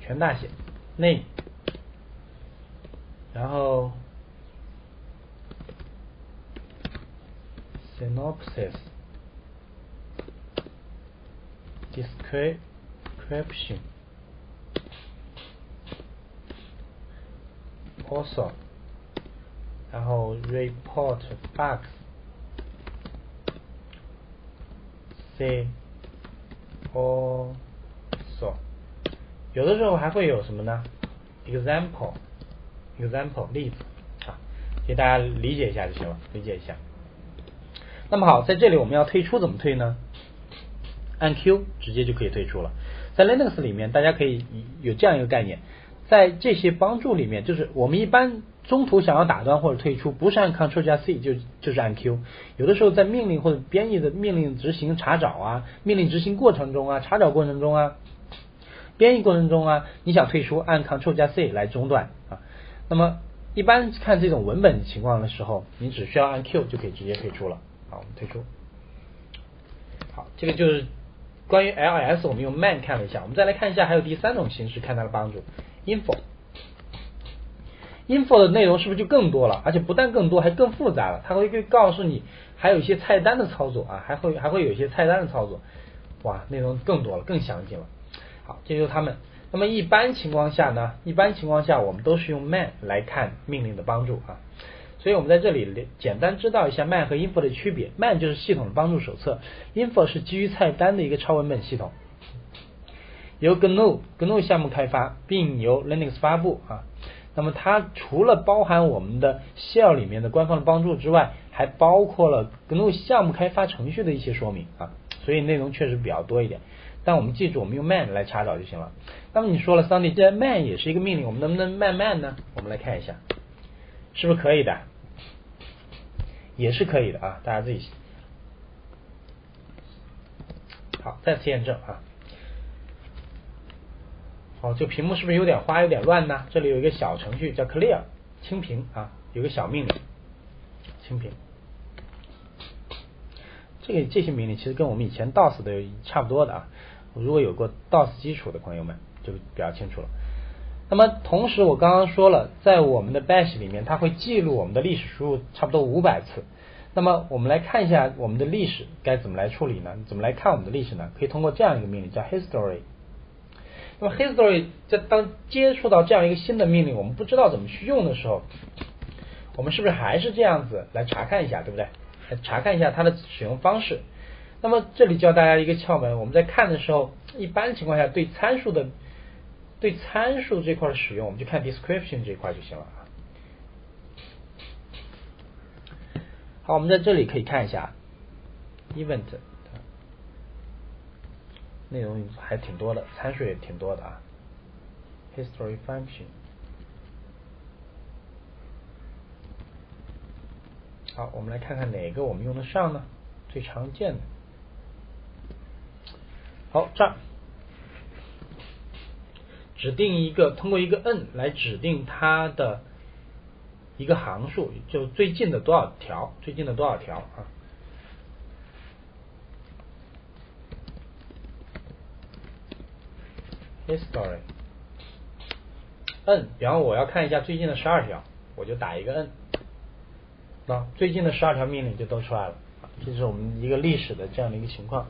全大写，name，然后 synopsis description also，然后 report bugs say also， 有的时候还会有什么呢？example example 例子啊，给大家理解一下就行了，理解一下。那么好，在这里我们要退出怎么退呢？按 Q 直接就可以退出了。在 Linux 里面，大家可以有这样一个概念，在这些帮助里面，就是我们一般中途想要打断或者退出，不是按 Ctrl 加 C 就就是按 Q。有的时候在命令或者编译的命令执行查找啊，命令执行过程中啊，查找过程中啊，编译过程中啊，你想退出，按 Ctrl 加 C 来中断啊。那么一般看这种文本情况的时候，你只需要按 Q 就可以直接退出了。好，我们退出。好，这个就是关于 ls，我们用 man 看了一下。我们再来看一下，还有第三种形式看它的帮助，info。info 的内容是不是就更多了？而且不但更多，还更复杂了。它会告诉你，还有一些菜单的操作啊，还会还会有一些菜单的操作。哇，内容更多了，更详尽了。这就是它们。那么一般情况下呢？一般情况下，我们都是用 man 来看命令的帮助啊。所以我们在这里简单知道一下 man 和 info 的区别。man 就是系统的帮助手册，info 是基于菜单的一个超文本系统，由 GNU GNU 项目开发，并由 Linux 发布啊。那么它除了包含我们的 shell 里面的官方的帮助之外，还包括了 GNU 项目开发程序的一些说明啊。所以内容确实比较多一点。但我们记住，我们用 man 来查找就行了。那么你说了，Sandy，既然 man 也是一个命令，我们能不能 man man 呢？我们来看一下，是不是可以的？也是可以的啊，大家自己好，再次验证啊。好，这屏幕是不是有点花，有点乱呢？这里有一个小程序叫 Clear 清屏啊，有个小命令清屏。这个这些命令其实跟我们以前 DOS 的差不多的啊。如果有过 DOS 基础的朋友们就比较清楚了。那么同时，我刚刚说了，在我们的 Bash 里面，它会记录我们的历史输入差不多五百次。那么我们来看一下我们的历史该怎么来处理呢？怎么来看我们的历史呢？可以通过这样一个命令叫 history。那么 history 在当接触到这样一个新的命令，我们不知道怎么去用的时候，我们是不是还是这样子来查看一下，对不对？来查看一下它的使用方式。那么这里教大家一个窍门，我们在看的时候，一般情况下对参数的。对参数这块的使用，我们就看 description 这块就行了。好，我们在这里可以看一下 event，内容还挺多的，参数也挺多的啊。history function，好，我们来看看哪个我们用得上呢？最常见的，好，这儿。指定一个，通过一个 n 来指定它的一个行数，就最近的多少条，最近的多少条啊？History n，比方我要看一下最近的十二条，我就打一个 n，那最近的十二条命令就都出来了，这是我们一个历史的这样的一个情况。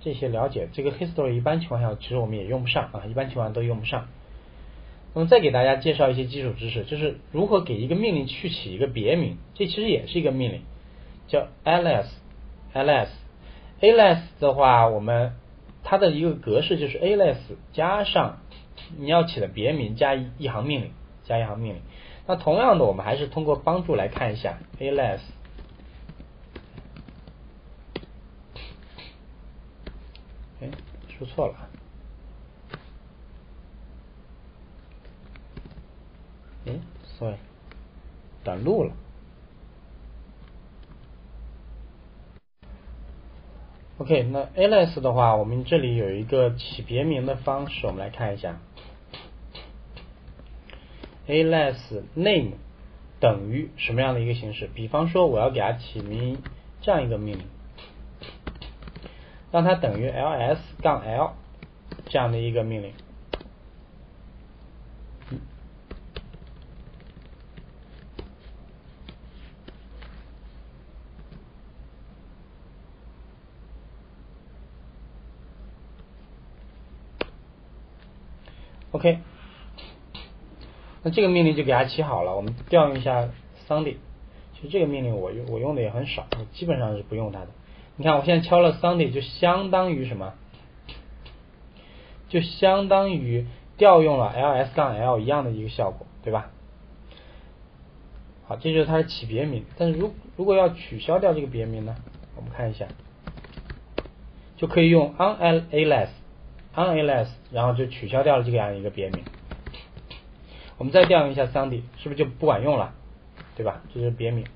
这些了解这个 history 一般情况下其实我们也用不上啊，一般情况下都用不上。那么再给大家介绍一些基础知识，就是如何给一个命令去起一个别名，这其实也是一个命令，叫 ls ls ls 的话，我们它的一个格式就是 alias 加上你要起的别名加一行命令加一行命令。那同样的，我们还是通过帮助来看一下 alias。哎，出错了。哎，sorry，短路了。OK，那 ls 的话，我们这里有一个起别名的方式，我们来看一下。ls name 等于什么样的一个形式？比方说，我要给它起名这样一个命令。让它等于 ls 杠 l 这样的一个命令。OK，那这个命令就给它起好了。我们调用一下 Sunday，其实这个命令我用我用的也很少，我基本上是不用它的。你看我现在敲了 Sunday，就相当于什么？就相当于调用了 ls 杠 l 一样的一个效果，对吧？好，这就是它的起别名。但是如如果要取消掉这个别名呢？我们看一下，就可以用 unals unals，然后就取消掉了这个样一个别名。我们再调用一下 Sunday，是不是就不管用了？对吧？这是别名。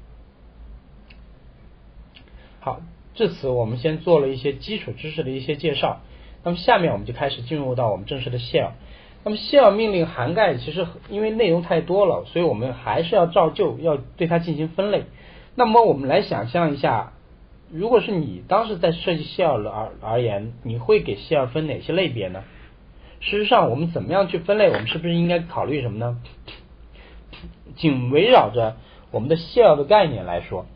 好，至此我们先做了一些基础知识的一些介绍。那么下面我们就开始进入到我们正式的 shell。那么 shell 命令涵盖其实因为内容太多了，所以我们还是要照旧要对它进行分类。那么我们来想象一下。如果是你当时在设计 shell 而而言，你会给 shell 分哪些类别呢？事实上，我们怎么样去分类？我们是不是应该考虑什么呢？仅围绕着我们的 shell 的概念来说，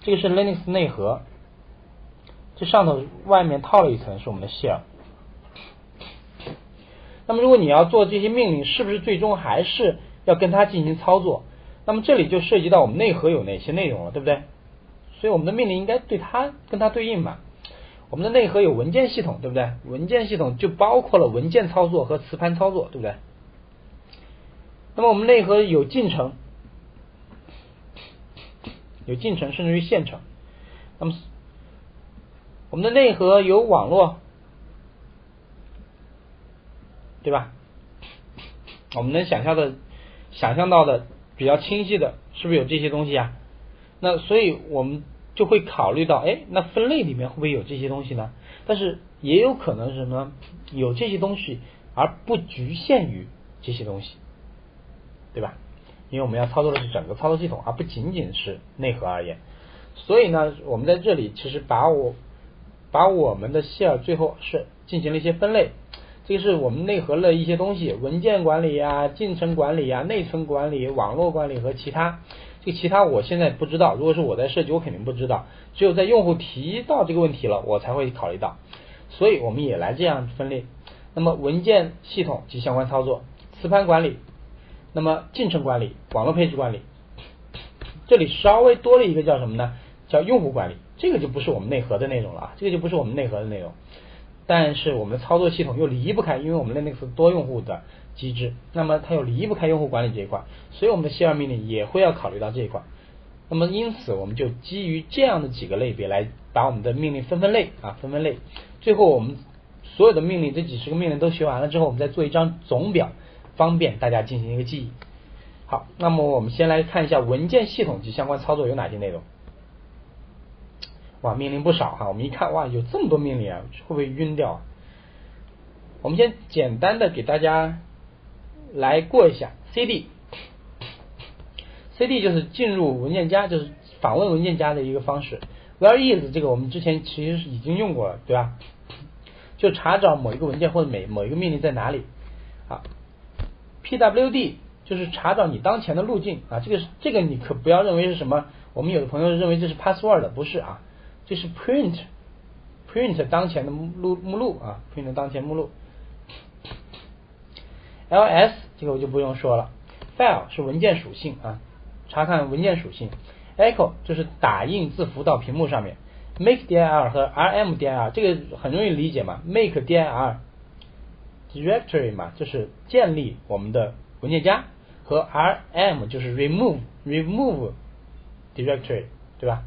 这个是 Linux 内核，这上头外面套了一层是我们的 shell。那么，如果你要做这些命令，是不是最终还是要跟它进行操作？那么这里就涉及到我们内核有哪些内容了，对不对？所以我们的命令应该对它跟它对应嘛？我们的内核有文件系统，对不对？文件系统就包括了文件操作和磁盘操作，对不对？那么我们内核有进程，有进程，甚至于线程。那么我们的内核有网络，对吧？我们能想象的、想象到的比较清晰的，是不是有这些东西啊？那所以我们。就会考虑到，哎，那分类里面会不会有这些东西呢？但是也有可能是什么？有这些东西，而不局限于这些东西，对吧？因为我们要操作的是整个操作系统，而不仅仅是内核而言。所以呢，我们在这里其实把我把我们的事儿最后是进行了一些分类，这个是我们内核的一些东西，文件管理呀、进程管理呀、内存管理、网络管理和其他。这个其他我现在不知道，如果是我在设计，我肯定不知道。只有在用户提到这个问题了，我才会考虑到。所以我们也来这样分类。那么文件系统及相关操作、磁盘管理、那么进程管理、网络配置管理，这里稍微多了一个叫什么呢？叫用户管理。这个就不是我们内核的内容了，这个就不是我们内核的内容。但是我们的操作系统又离不开，因为我们的那个是多用户的。机制，那么它又离不开用户管理这一块，所以我们的 shell 命令也会要考虑到这一块。那么因此，我们就基于这样的几个类别来把我们的命令分分类啊，分分类。最后我们所有的命令这几十个命令都学完了之后，我们再做一张总表，方便大家进行一个记忆。好，那么我们先来看一下文件系统及相关操作有哪些内容。哇，命令不少哈，我们一看哇，有这么多命令啊，会不会晕掉？啊我们先简单的给大家。来过一下，cd，cd 就是进入文件夹，就是访问文件夹的一个方式。where is 这个我们之前其实是已经用过了，对吧？就查找某一个文件或者每某一个命令在哪里。啊，pwd 就是查找你当前的路径啊，这个这个你可不要认为是什么，我们有的朋友认为这是 password，不是啊，这是 print，print 当前的目录目录啊，print 当前目录。ls 这个我就不用说了，file 是文件属性啊，查看文件属性，echo 就是打印字符到屏幕上面，make dir 和 rm dir 这个很容易理解嘛，make dir directory 嘛，就是建立我们的文件夹，和 rm 就是 remove remove directory 对吧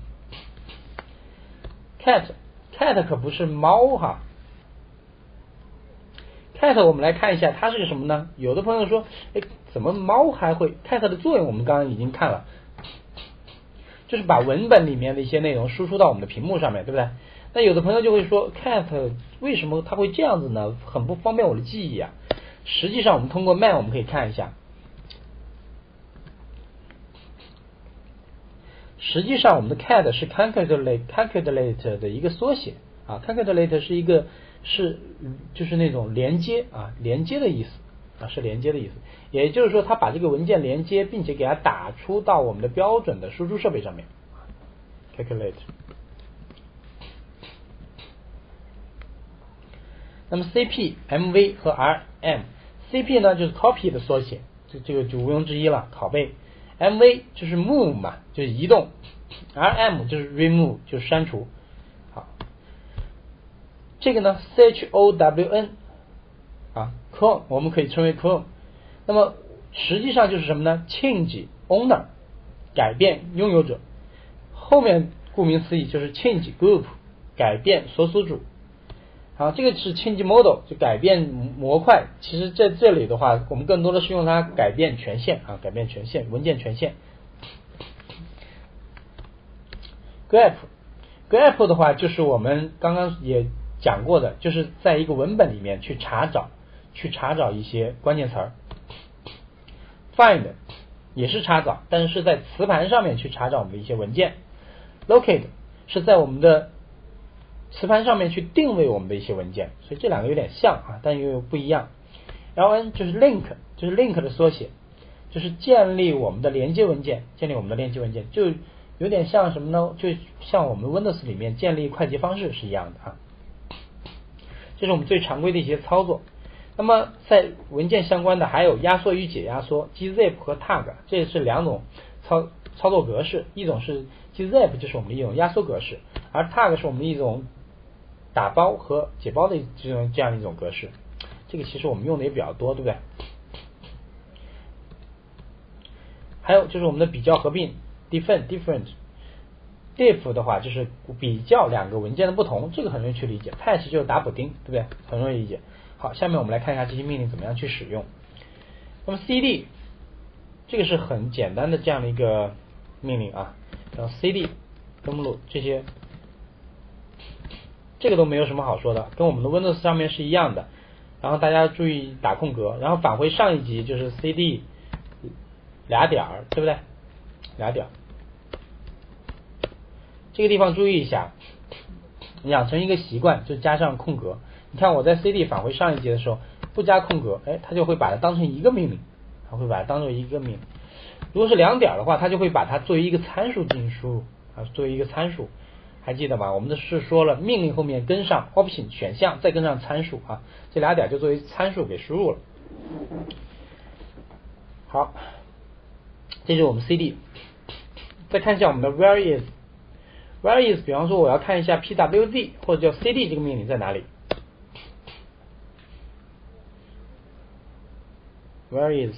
？cat cat 可不是猫哈。cat 我们来看一下，它是个什么呢？有的朋友说，哎，怎么猫还会 cat 的作用？我们刚刚已经看了，就是把文本里面的一些内容输出到我们的屏幕上面，对不对？那有的朋友就会说，cat 为什么它会这样子呢？很不方便我的记忆啊。实际上，我们通过 man 我们可以看一下，实际上我们的 cat 是 calculate calculate 的一个缩写啊，calculate 是一个是就是那种连接啊，连接的意思啊，是连接的意思。也就是说，它把这个文件连接，并且给它打出到我们的标准的输出设备上面。calculate。那么 CP、MV 和 RM，CP 呢就是 copy 的缩写，这这个就毋庸置疑了，拷贝。MV 就是 move 嘛，就是移动；RM 就是 remove，就是删除。好，这个呢，CHOWN 啊，clone 我们可以称为 clone。那么实际上就是什么呢？change owner 改变拥有者。后面顾名思义就是 change group 改变所属主。好，这个是 change model 就改变模块。其实在这里的话，我们更多的是用它改变权限啊，改变权限文件权限。Grep grep 的话，就是我们刚刚也讲过的，就是在一个文本里面去查找，去查找一些关键词儿。find 也是查找，但是是在磁盘上面去查找我们的一些文件。locate 是在我们的磁盘上面去定位我们的一些文件，所以这两个有点像啊，但又不一样。ln 就是 link，就是 link 的缩写，就是建立我们的连接文件，建立我们的连接文件，就有点像什么呢？就像我们 Windows 里面建立快捷方式是一样的啊。这是我们最常规的一些操作。那么在文件相关的还有压缩与解压缩，gzip 和 tag，这是两种操操作格式，一种是 gzip，就是我们一种压缩格式，而 tag 是我们一种。打包和解包的这种这样一种格式，这个其实我们用的也比较多，对不对？还有就是我们的比较合并，different different，diff 的话就是比较两个文件的不同，这个很容易去理解。patch 就是打补丁，对不对？很容易理解。好，下面我们来看一下这些命令怎么样去使用。那么 cd 这个是很简单的这样的一个命令啊，然后 cd 登录这些。这个都没有什么好说的，跟我们的 Windows 上面是一样的。然后大家注意打空格，然后返回上一级就是 CD 俩点儿，对不对？俩点。这个地方注意一下，养成一个习惯，就加上空格。你看我在 CD 返回上一节的时候不加空格，哎，它就会把它当成一个命令，它会把它当做一个命令。如果是两点的话，它就会把它作为一个参数进行输入啊，作为一个参数。还记得吗？我们的是说了，命令后面跟上 option 选项，再跟上参数啊，这俩点就作为参数给输入了。好，这是我们 cd。再看一下我们的 where is，where is，比方说我要看一下 pwd 或者叫 cd 这个命令在哪里？where is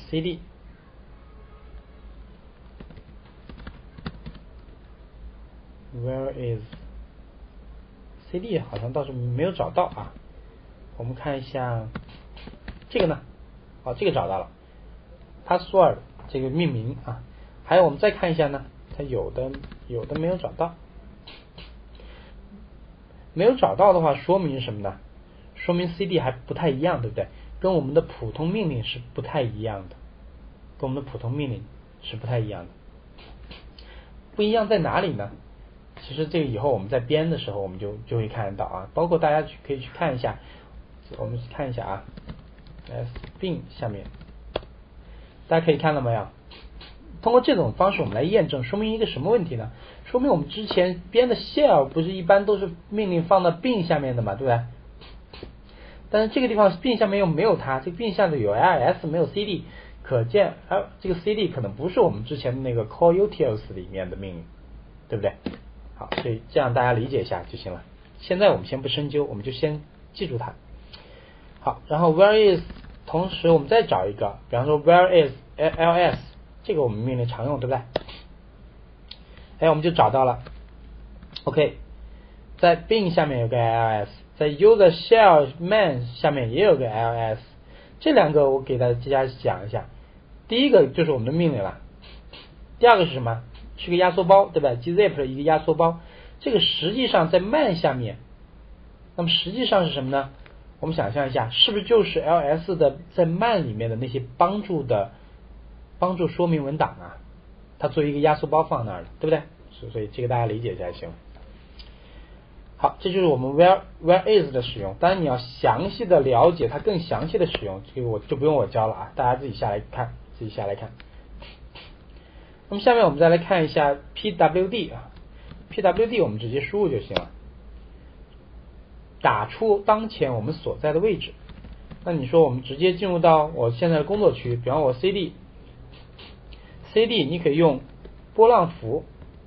cd？Where is CD？好像倒是没有找到啊。我们看一下这个呢，哦，这个找到了，password 这个命名啊。还有我们再看一下呢，它有的有的没有找到，没有找到的话，说明什么呢？说明 CD 还不太一样，对不对？跟我们的普通命令是不太一样的，跟我们的普通命令是不太一样的。不一样在哪里呢？其实这个以后我们在编的时候，我们就就会看得到啊，包括大家去可以去看一下，我们去看一下啊，s bin 下面，大家可以看到没有？通过这种方式我们来验证，说明一个什么问题呢？说明我们之前编的 shell 不是一般都是命令放到 bin 下面的嘛，对不对？但是这个地方 bin 下面又没有它，这个 bin 下面有 ls 没有 cd，可见啊这个 cd 可能不是我们之前的那个 call utils 里面的命令，对不对？好，所以这样大家理解一下就行了。现在我们先不深究，我们就先记住它。好，然后 where is，同时我们再找一个，比方说 where is ls，这个我们命令常用，对不对？哎，我们就找到了。OK，在 bin 下面有个 ls，在 user shell man 下面也有个 ls，这两个我给大家讲一下。第一个就是我们的命令了，第二个是什么？是个压缩包，对吧？gzip 的一个压缩包，这个实际上在 man 下面，那么实际上是什么呢？我们想象一下，是不是就是 ls 的在 man 里面的那些帮助的帮助说明文档啊？它作为一个压缩包放那儿了，对不对？所以这个大家理解一下就行。好，这就是我们 where where is 的使用。当然你要详细的了解它更详细的使用，这个我就不用我教了啊，大家自己下来看，自己下来看。那么下面我们再来看一下 pwd 啊，pwd 我们直接输入就行了，打出当前我们所在的位置。那你说我们直接进入到我现在的工作区，比方我 cd，cd 你可以用波浪符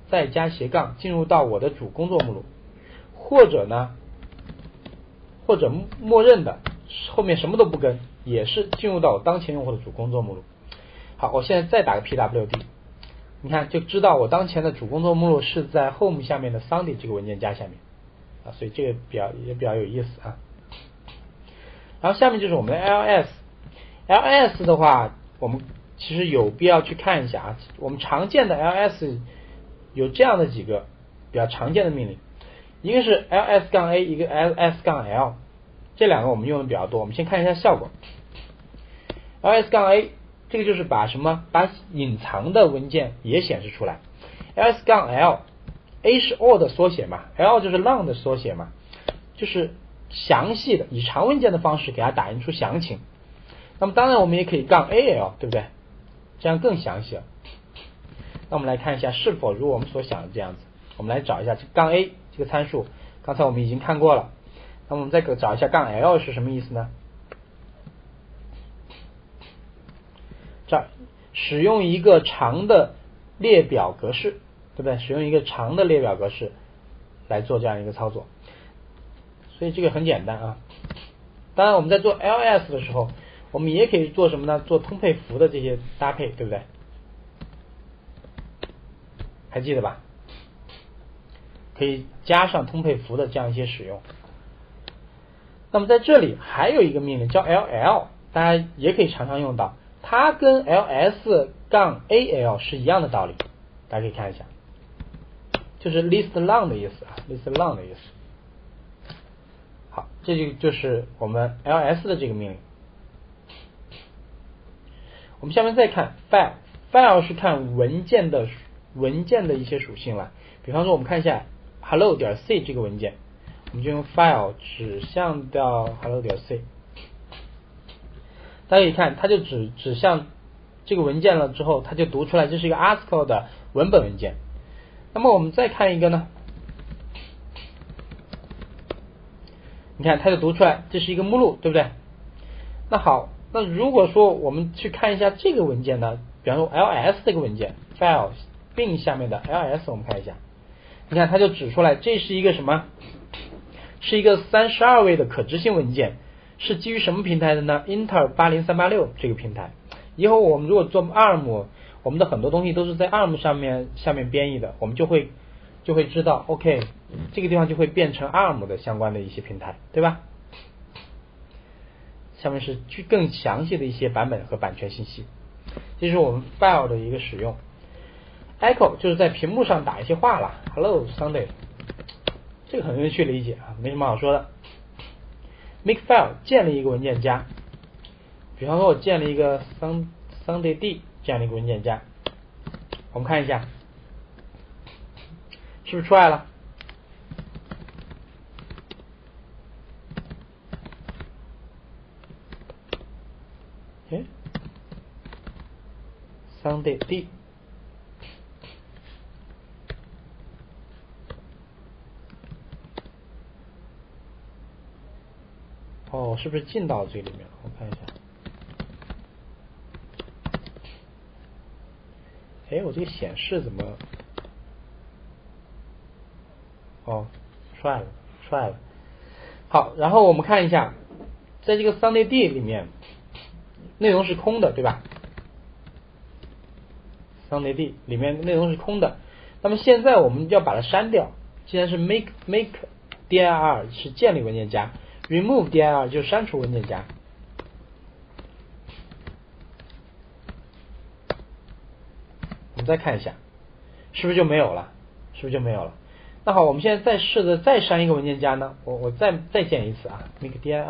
再加斜杠进入到我的主工作目录。或者呢，或者默认的后面什么都不跟，也是进入到我当前用户的主工作目录。好，我现在再打个 pwd，你看就知道我当前的主工作目录是在 home 下面的 sunday 这个文件夹下面啊，所以这个比较也比较有意思啊。然后下面就是我们的 ls，ls 的话，我们其实有必要去看一下啊，我们常见的 ls 有这样的几个比较常见的命令。一个是 ls 杠 a，一个 ls 杠 l，这两个我们用的比较多。我们先看一下效果。ls 杠 a 这个就是把什么把隐藏的文件也显示出来。ls 杠 l A 是 all 的缩写嘛，l 就是 long 的缩写嘛，就是详细的以长文件的方式给它打印出详情。那么当然我们也可以杠 al，对不对？这样更详细了。那我们来看一下是否如我们所想的这样子。我们来找一下这杠 a。这个参数刚才我们已经看过了，那我们再找一下杠 l 是什么意思呢？这使用一个长的列表格式，对不对？使用一个长的列表格式来做这样一个操作，所以这个很简单啊。当然我们在做 ls 的时候，我们也可以做什么呢？做通配符的这些搭配，对不对？还记得吧？可以加上通配符的这样一些使用。那么在这里还有一个命令叫 ll，大家也可以常常用到，它跟 ls 杠 al 是一样的道理。大家可以看一下，就是 list long 的意思啊，list long 的意思。好，这就就是我们 ls 的这个命令。我们下面再看 file，file 是看文件的文件的一些属性了。比方说，我们看一下。hello 点 c 这个文件，我们就用 file 指向到 hello 点 c，大家可以看，它就指指向这个文件了之后，它就读出来这是一个 ASCII 的文本文件。那么我们再看一个呢，你看它就读出来这是一个目录，对不对？那好，那如果说我们去看一下这个文件呢，比方说 ls 这个文件 file 并下面的 ls，我们看一下。你看，它就指出来，这是一个什么？是一个三十二位的可执行文件，是基于什么平台的呢？Intel 八零三八六这个平台。以后我们如果做 ARM，我们的很多东西都是在 ARM 上面下面编译的，我们就会就会知道，OK，这个地方就会变成 ARM 的相关的一些平台，对吧？下面是更详细的一些版本和版权信息，这是我们 File 的一个使用。Echo 就是在屏幕上打一些话了，Hello Sunday，这个很容易去理解啊，没什么好说的。Makefile 建立一个文件夹，比方说我建立一个 Sun Sunday D 这样的一个文件夹，我们看一下，是不是出来了？哎，Sunday D。哦，是不是进到这里面了？我看一下。哎，我这个显示怎么？哦，出来了，出来了。好，然后我们看一下，在这个 Sunday D 里面，内容是空的，对吧？Sunday D 里面内容是空的。那么现在我们要把它删掉。既然是 make make dir 是建立文件夹。remove dir 就删除文件夹。我们再看一下，是不是就没有了？是不是就没有了？那好，我们现在再试着再删一个文件夹呢？我我再再建一次啊，make dir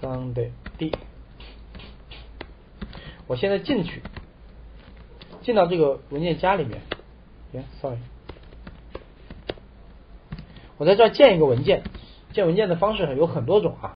sunday d。我现在进去，进到这个文件夹里面。耶，sorry。我在这儿建一个文件，建文件的方式有很多种啊，